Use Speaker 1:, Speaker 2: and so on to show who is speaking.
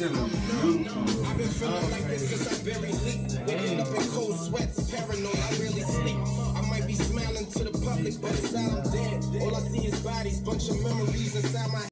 Speaker 1: I've been feeling like this since I buried leak. Waking up in cold sweats, paranoid, I rarely sleep. I might be smiling to the public, but inside I'm dead. All I see is bodies, bunch of memories inside my head.